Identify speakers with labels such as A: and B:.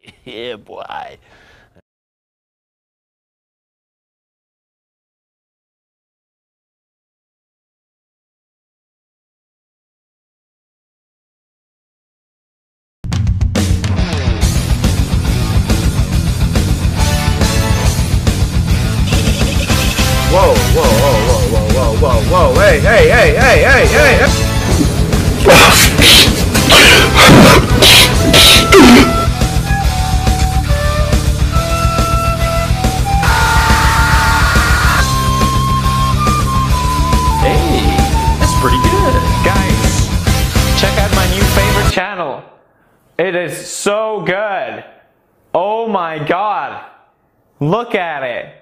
A: yeah, boy.
B: Whoa, whoa, whoa, whoa, whoa, whoa, whoa, hey, hey, hey, hey, hey, hey.
C: It is so good. Oh my god. Look at it.